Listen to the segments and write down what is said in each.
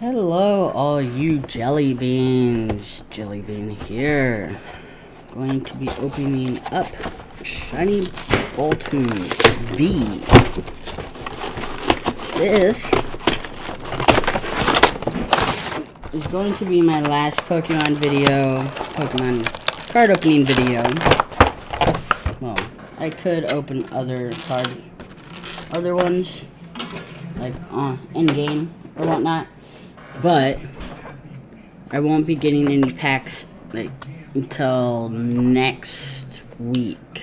Hello, all you jelly beans. Jelly bean here. Going to be opening up Shiny Boltund V. This is going to be my last Pokemon video, Pokemon card opening video. Well, I could open other card, other ones, like uh, in game or whatnot, but I won't be getting any packs like until next week.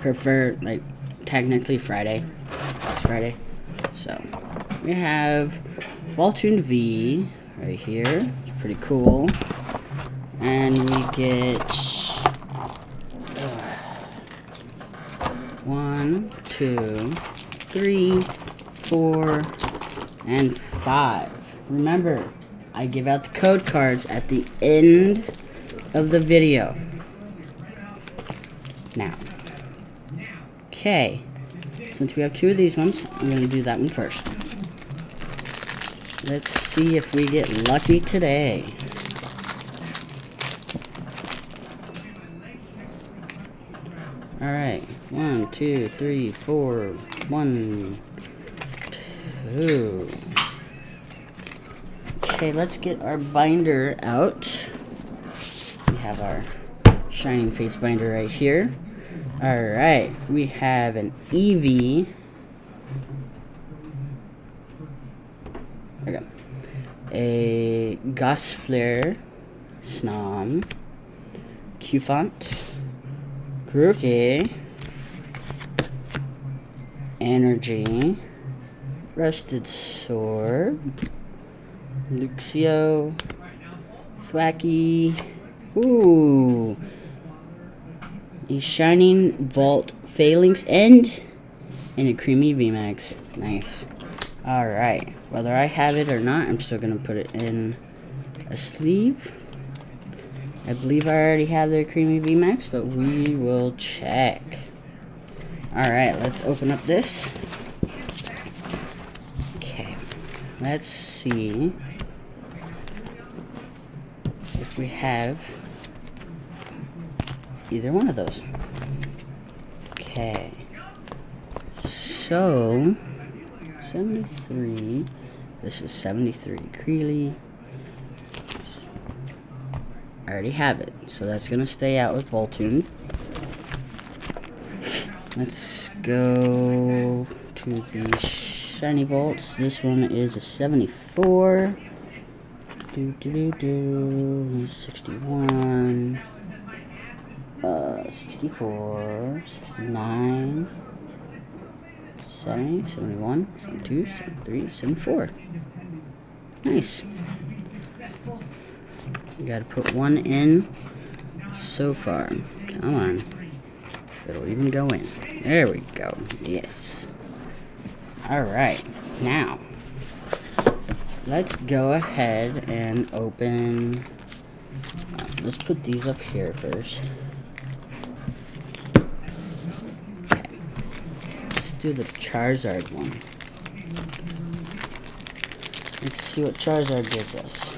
Prefer like technically Friday. It's Friday. So we have Boltund V right here. It's pretty cool. And we get uh, one, two, three, four, and five. Remember, I give out the code cards at the end of the video. Now, okay, since we have two of these ones, I'm going to do that one first. Let's see if we get lucky today. Alright, one, two, three, four, one, two. Okay, let's get our binder out. We have our Shining Fates binder right here. Alright, we have an Eevee. Okay. A Gossifleur, Snom, Cufant, Grookey, Energy, Rusted Sword, Luxio, Thwackey, ooh, a Shining Vault Falinks End, and a Creamy VMAX. Nice. Alright, whether I have it or not, I'm still going to put it in a sleeve. I believe I already have the Creamy VMAX, but we will check. Alright, let's open up this. Okay, let's see we have either one of those. Okay, so 73, this is 73 Creely. I already have it, so that's going to stay out with Boltund. Let's go to the shiny vaults. This one is a 74. Do do do do. 61. Uh, 64. 69. 70, 71, 72, 73, 74. Nice. You gotta put one in so far. Come on. It'll even go in. There we go. Yes. Alright. Now, let's go ahead and open... Uh, let's put these up here first. Okay. Let's do the Charizard one. Let's see what Charizard gives us.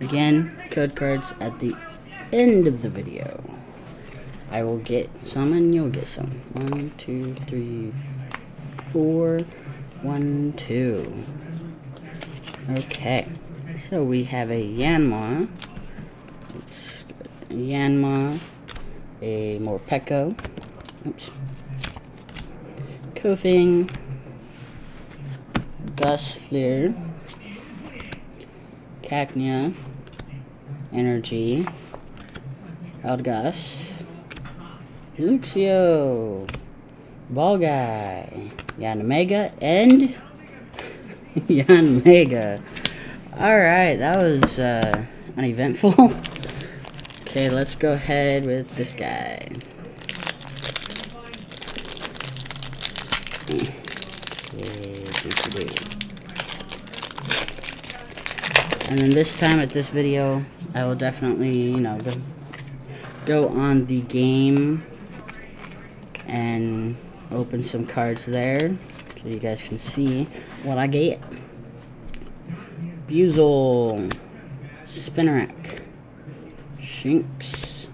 Again, code cards at the end of the video. I will get some and you'll get some. One, two, three, four, one, two. Okay, so we have a Yanma. It's a Yanma, a Morpeko. Oops. Koffing, Gossifleur, Cacnea, Energy, Eldegoss, Luxio, Ball Guy, Yanmega, and Yanmega. Alright, that was uh, uneventful. okay, let's go ahead with this guy. And then this time at this video, I will definitely, you know, go, go on the game and open some cards there so you guys can see what I get. Buizel, Spinarak, Shinx,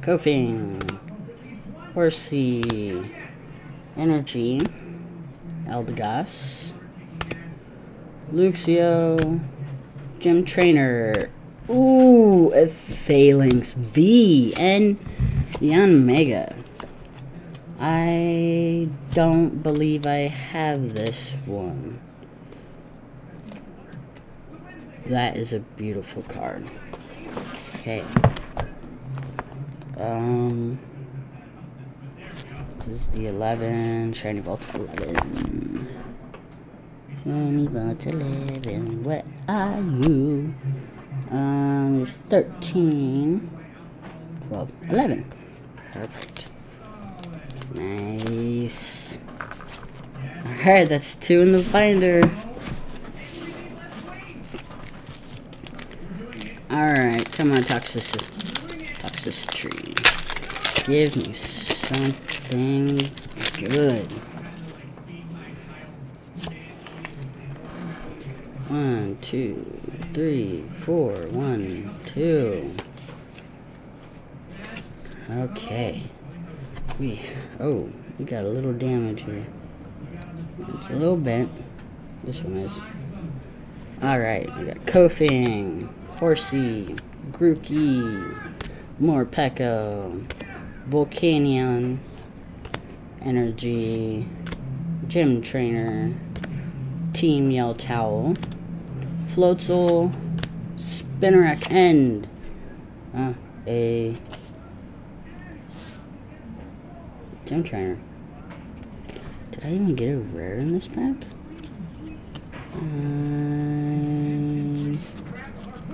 Koffing, Horsea, Energy, Eldegoss, Luxio, Gym Trainer, ooh, a Falinks V, and Yanmega. I don't believe I have this one. That is a beautiful card. Okay. Um, this is the 11, Shiny Vault 11. Shiny Vault 11, what are you? Um, there's 13, 12, 11. Perfect. Nice. Alright, that's two in the binder. Alright, come on, toxicity. Toxicity. Give me something good. One, two, three, four, one, two. Okay. We, oh, we got a little damage here. It's a little bent. This one is. Alright, we got Koffing, Horsea, Grookey, Morpeko, Volcanion, Energy, Gym Trainer, Team Yell Towel, Floatzel, Spinarak, End, uh, a Gym Trainer. Did I even get a rare in this pack? Um,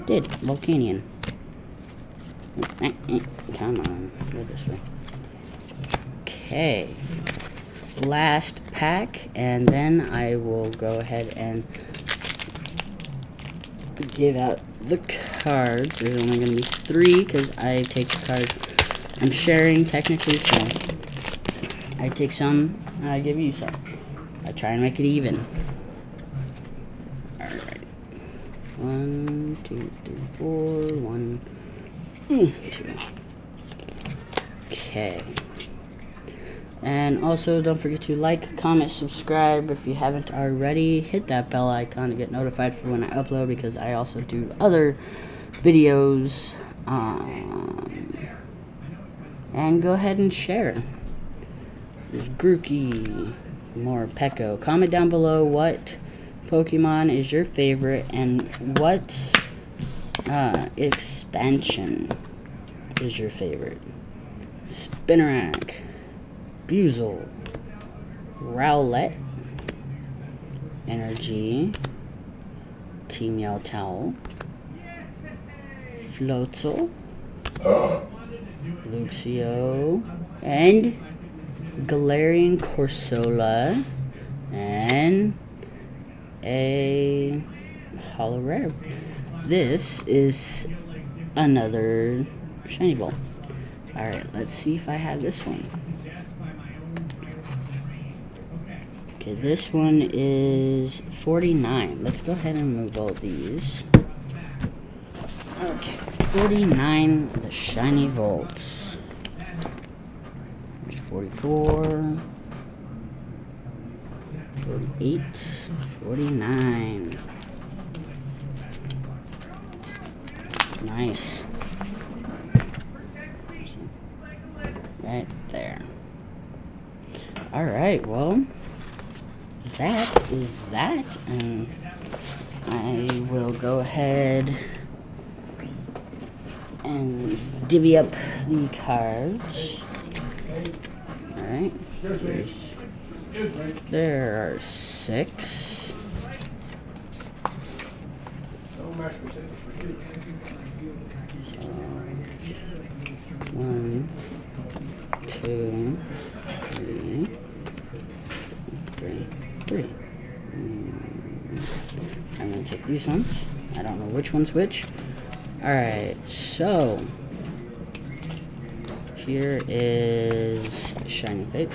did. Volcanion. Come on. Go this way. Okay. Last pack, and then I will go ahead and give out the cards. There's only going to be three, because I take the cards. I'm sharing, technically, so I take some, I give you some. I try and make it even. Alright. One, two, three, four, one, two. Okay. And also, don't forget to like, comment, subscribe if you haven't already. Hit that bell icon to get notified for when I upload because I also do other videos. Um, and go ahead and share. There's Grookey, Morpeko. Comment down below what Pokemon is your favorite and what uh, expansion is your favorite. Spinarak, Buizel, Rowlet, Energy, Team Yell Towel, Floatzel, Luxio, and Galarian Corsola, and a Holo Rare. This is another Shiny Vault. Alright, let's see if I have this one. Okay, this one is 49. Let's go ahead and move all these. Okay, 49, the Shiny Vaults. There's 44. 48. 49. Nice. Right there. Alright, well, that is that. And I will go ahead and divvy up the cards. Alright. There are six. One, two, three, three, three. Mm, I'm gonna take these ones. I don't know which one's which. Alright, so here is Shining Fates.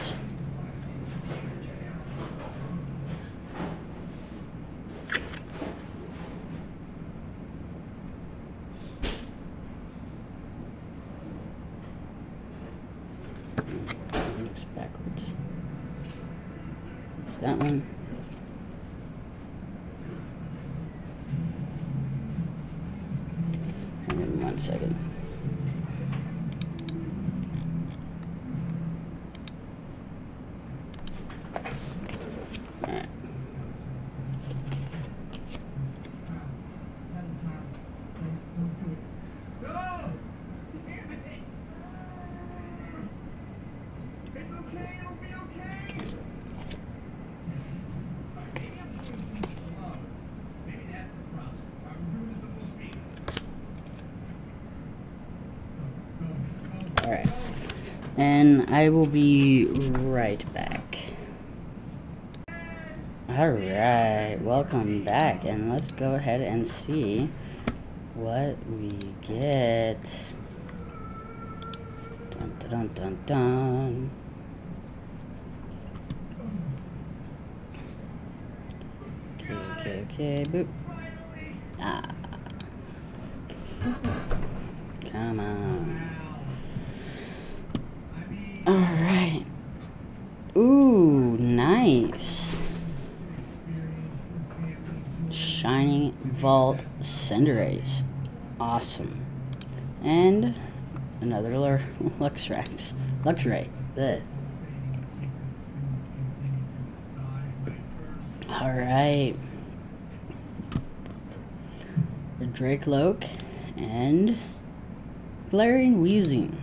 Looks backwards. That one. Hang on one second. Alright. No! Damn it! It's okay, it'll be okay! Maybe I'm doing too slow. Maybe that's the problem. I'm doing this at full speed. Go, go, go. Alright. And I will be right back. Alright, welcome back. And let's go ahead and see what we get. Dun dun dun dun. Okay, okay, okay, boop. Ah. Come on. Alright. Ooh, nice. Shining Vault Cinderace. Awesome. And another Lur- Luxrax. Luxray. Good. Alright. Drakloak and Galarian Weezing.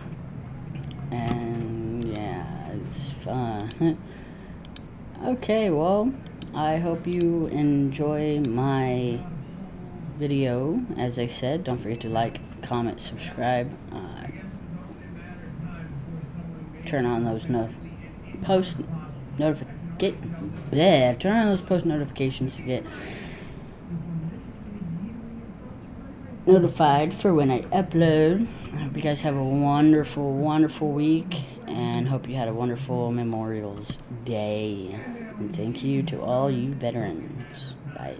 And yeah, it's fun. okay, well, I hope you enjoy my video. As I said, don't forget to like, comment, subscribe, uh, turn on those no post notification. Yeah, turn on those post notifications to get notified for when I upload. I hope you guys have a wonderful, wonderful week and hope you had a wonderful Memorials Day. And thank you to all you veterans. Bye.